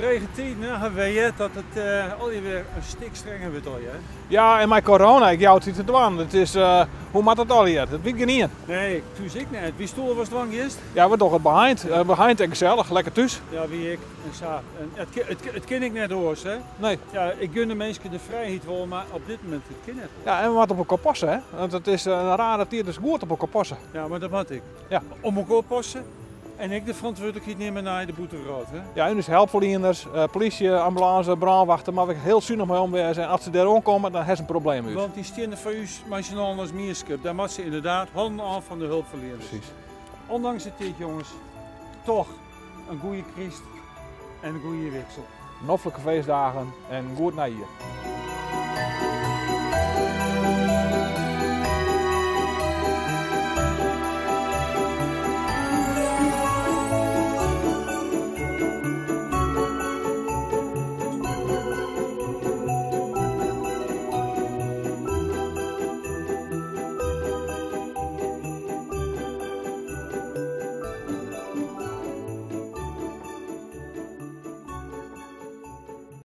tegen tien hè, hebben wij het dat het uh, alweer een stuk strenger wordt al, hè? Ja, en met corona, ik jou het te doen. Het is, uh, hoe maakt dat al hier? Dat weet ik niet. Nee, toen ik net. Wie stoel was dwang eerst? Ja, we toch het behind. Uh, behind en gezellig, lekker thuis. Ja, wie ik. En sa. Het, het, het, ken ik net hoor, hè? Nee. Ja, ik gun de mensen de vrijheid wel, maar op dit moment het ken het. Ja, en wat op elkaar passen, hè? Want het is een rare tijd, dus goed op elkaar passen. Ja, maar dat moet ik. Ja. Om elkaar passen. En ik de verantwoordelijkheid nemen naar de boeterood. Hè? Ja, en dus helpverleners, uh, politie, ambulance, brandwachten, maar we heel zuinig mee omweer zijn. Als ze daar komen, dan hebben ze een probleem. Uit. Want die stenen van u, nationaal als Mierskip, daar moet ze inderdaad handen af van de hulpverleners. Precies. Ondanks het dit, jongens, toch een goede Christ en een goede wissel. Noffelijke feestdagen en goed naar hier.